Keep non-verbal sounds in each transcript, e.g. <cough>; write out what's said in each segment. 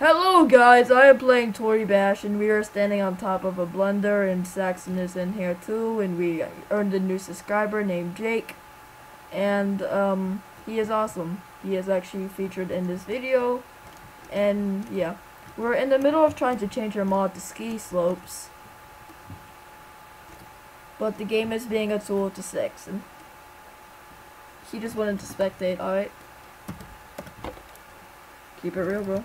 Hello guys, I am playing Toribash and we are standing on top of a blender and Saxon is in here too and we earned a new subscriber named Jake and um, he is awesome. He is actually featured in this video and yeah. We're in the middle of trying to change our mod to ski slopes but the game is being a tool to Saxon. He just wanted to spectate, alright? Keep it real, bro.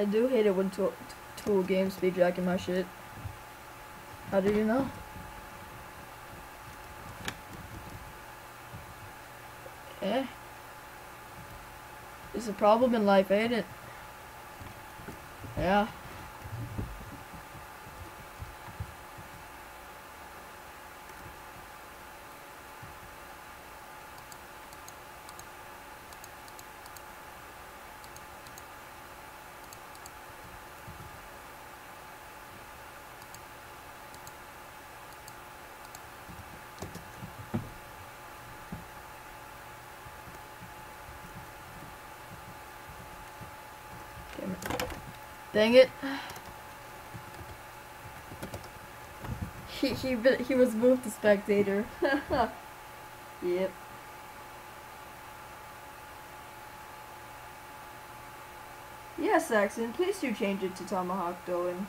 I do hate it when tool, tool games be jacking my shit. How do you know? Eh? It's a problem in life, ain't it? Yeah. Damn it. Dang it. He he he was moved to spectator. <laughs> yep. Yes, Saxon, please do change it to Tomahawk Doan.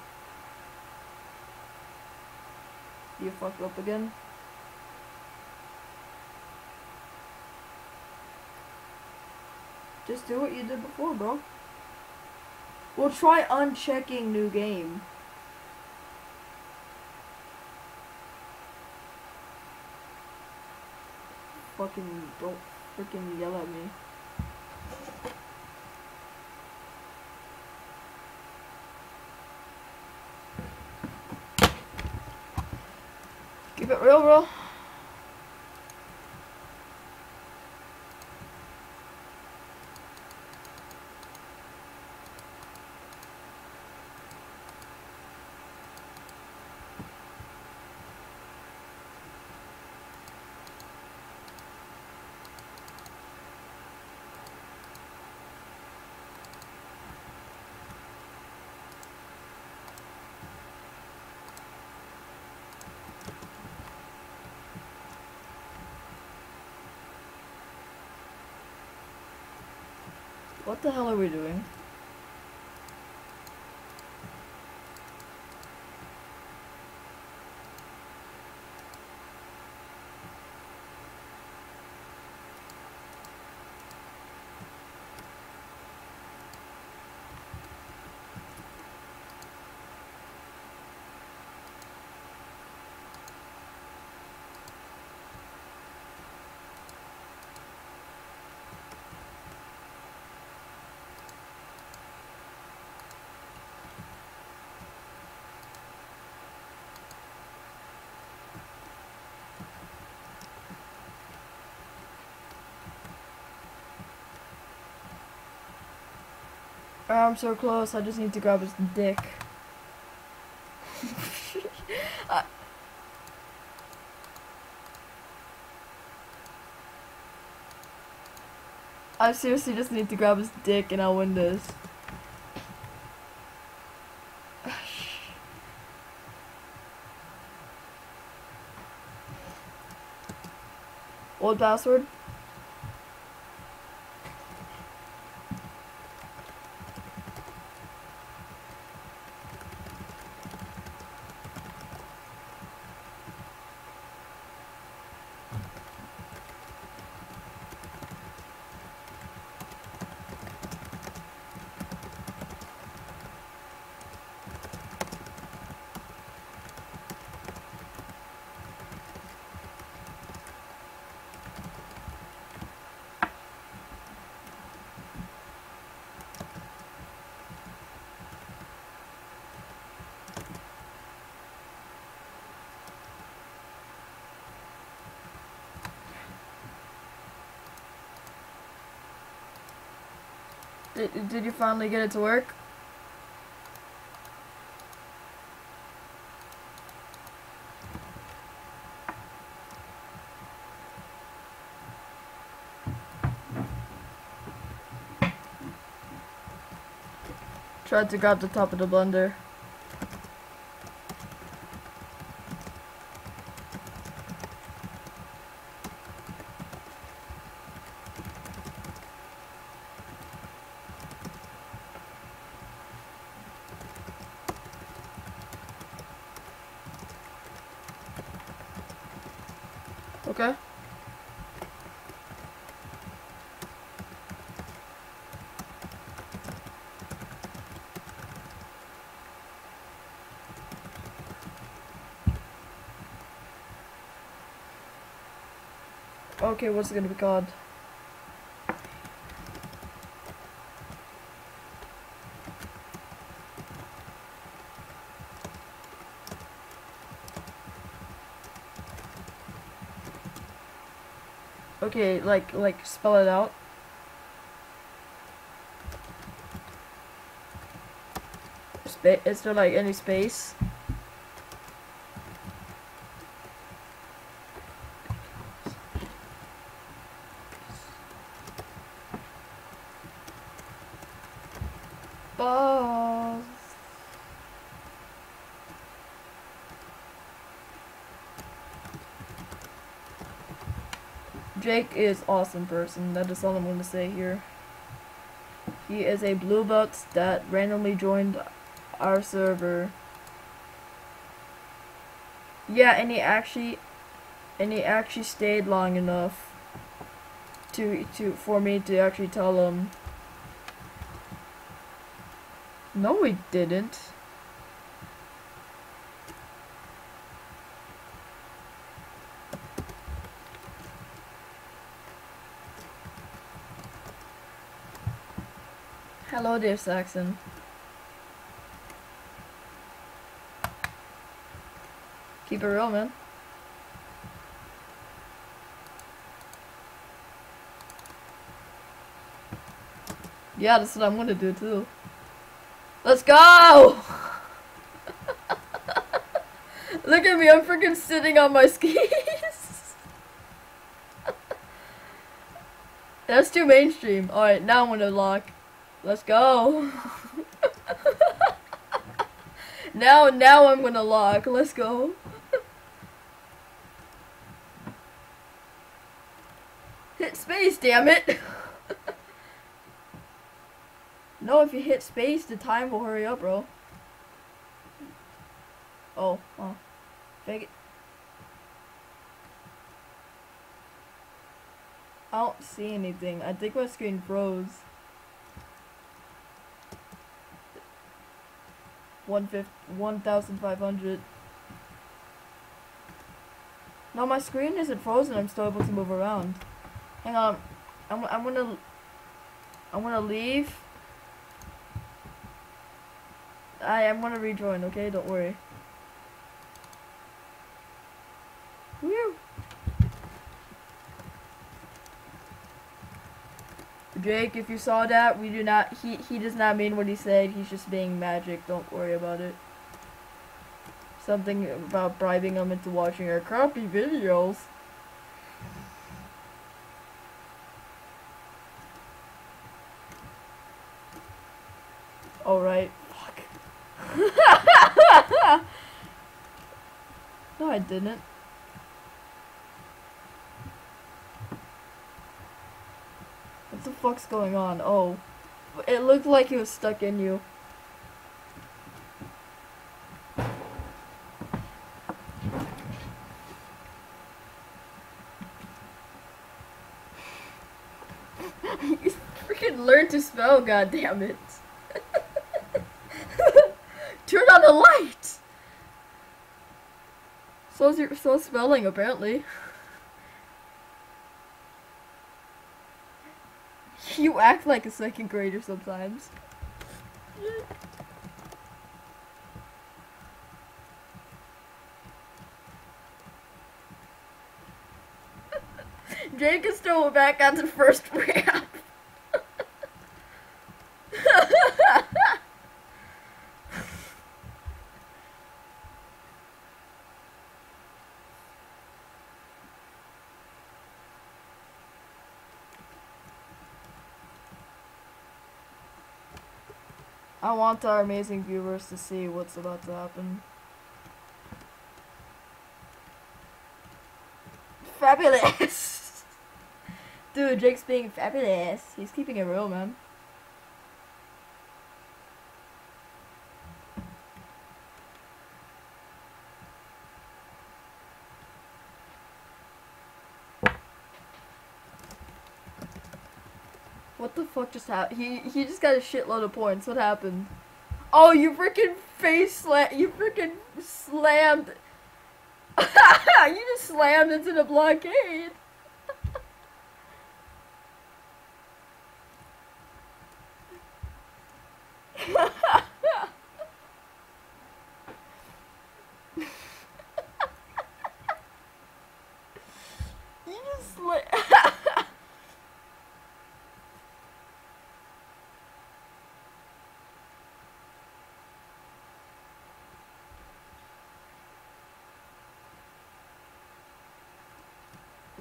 You fucked up again? Just do what you did before, bro. We'll try unchecking new game. Fucking don't freaking yell at me. Keep it real, bro. What the hell are we doing? Oh, I'm so close. I just need to grab his dick. I- <laughs> uh, I seriously just need to grab his dick and I'll win this. Old password? Did, did you finally get it to work? Tried to grab the top of the blender. Okay, what's it gonna be called? Okay, like like spell it out. Spa is there like any space? Jake is awesome person. That is all I'm going to say here. He is a blue bucks that randomly joined our server. Yeah, and he actually and he actually stayed long enough to to for me to actually tell him. No, he didn't. Hello there, Saxon. Keep it real, man. Yeah, that's what I'm gonna do too. Let's go! <laughs> Look at me, I'm freaking sitting on my <laughs> skis. That's too mainstream. Alright, now I'm gonna lock. Let's go. <laughs> now, now I'm gonna lock. Let's go. hit space, damn it. <laughs> no, if you hit space, the time will hurry up, bro. Oh, oh. Fake it. I don't see anything. I think my screen froze. One fifth, one thousand five hundred. No, my screen isn't frozen. I'm still able to move around. Hang on. I'm, I'm gonna. I'm gonna leave. I am gonna rejoin. Okay, don't worry. Woo. Jake, if you saw that, we do not, he, he does not mean what he said, he's just being magic, don't worry about it. Something about bribing him into watching our crappy videos. Alright, fuck. <laughs> no, I didn't. What the fuck's going on? Oh. It looked like he was stuck in you. <laughs> you freaking learn to spell, God damn it! <laughs> Turn on the light! So's your so spelling apparently. <laughs> <laughs> You act like a second grader sometimes. <laughs> Jake is still back on the first <laughs> ramp. I want our amazing viewers to see what's about to happen. Fabulous! <laughs> Dude, Jake's being fabulous. He's keeping it real, man. What the fuck just happened? He he just got a shitload of points. What happened? Oh, you freaking face slam! You freaking slammed! <laughs> you just slammed into the blockade. you just slammed.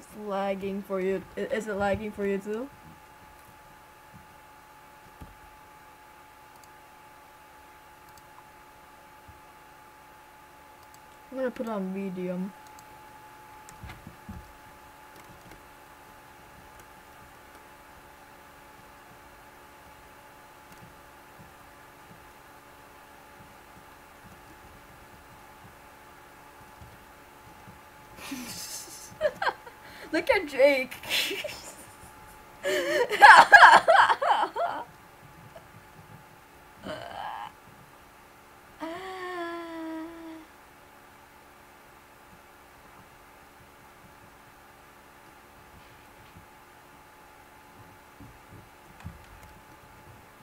It's lagging for you. Is it lagging for you too? I'm gonna put on medium. <laughs> Look at Jake.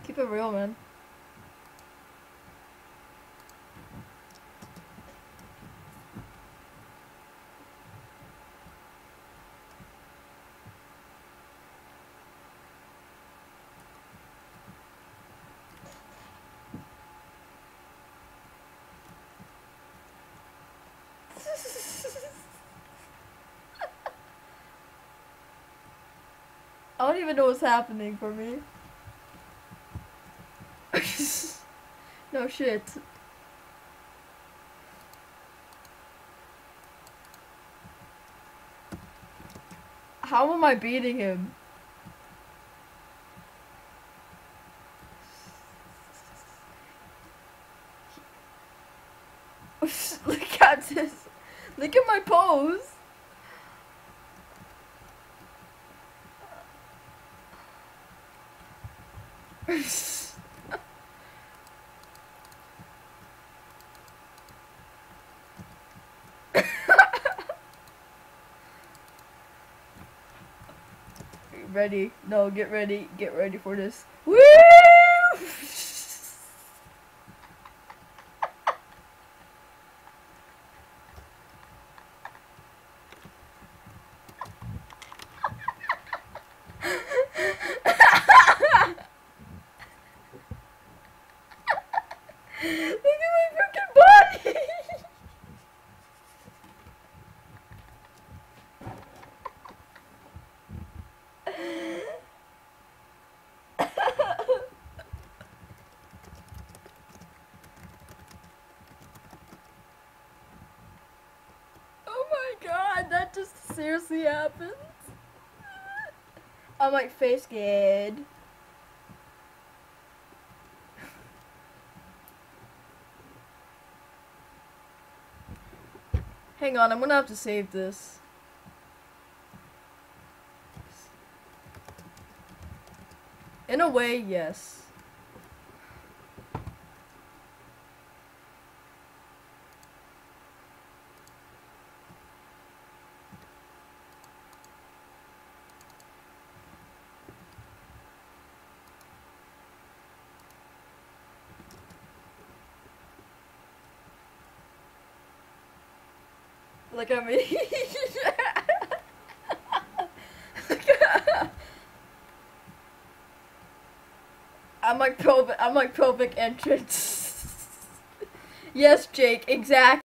Keep it real, man. I don't even know what's happening for me. <laughs> no shit. How am I beating him? <laughs> Look at this. Look at my pose. <laughs> ready. No, get ready. Get ready for this. Woo! Look at my freaking body! oh my god, that just happened. I'm like face scared. Hang on, I'm gonna have to save this. In a way, yes. Look at me. I'm like pelvic. I'm like pelvic entrance. <laughs> yes, Jake. Exactly.